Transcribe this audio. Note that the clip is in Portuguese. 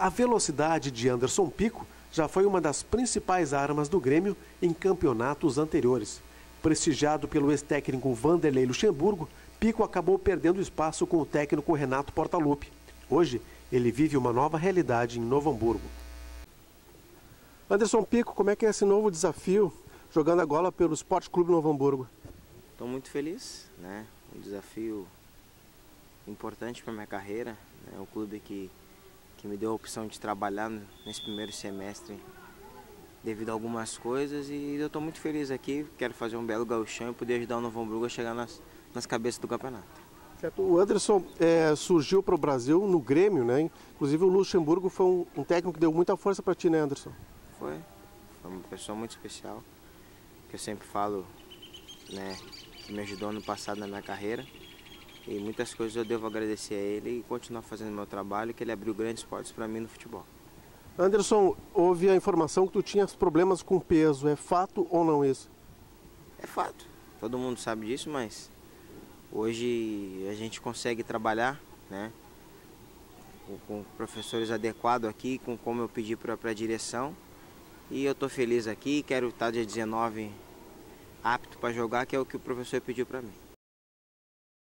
A velocidade de Anderson Pico já foi uma das principais armas do Grêmio em campeonatos anteriores. Prestigiado pelo ex-técnico Vanderlei Luxemburgo, Pico acabou perdendo espaço com o técnico Renato Portaluppi. Hoje, ele vive uma nova realidade em Novo Hamburgo. Anderson Pico, como é que é esse novo desafio jogando agora pelo Esporte Clube Novo Hamburgo? Estou muito feliz, né? Um desafio importante para minha carreira. Né? um clube que, que me deu a opção de trabalhar nesse primeiro semestre devido a algumas coisas e eu estou muito feliz aqui. Quero fazer um belo gauchão e poder ajudar o Novo Hamburgo a chegar nas, nas cabeças do campeonato. Certo. O Anderson é, surgiu para o Brasil no Grêmio, né? Inclusive o Luxemburgo foi um, um técnico que deu muita força para ti, né, Anderson? Foi. Foi uma pessoa muito especial, que eu sempre falo, né, que me ajudou no passado na minha carreira. E muitas coisas eu devo agradecer a ele e continuar fazendo meu trabalho, que ele abriu grandes portas para mim no futebol. Anderson, houve a informação que tu tinhas problemas com peso. É fato ou não isso? É fato. Todo mundo sabe disso, mas hoje a gente consegue trabalhar, né? Com professores adequados aqui, com como eu pedi para a direção. E eu estou feliz aqui, quero estar dia 19 apto para jogar, que é o que o professor pediu para mim.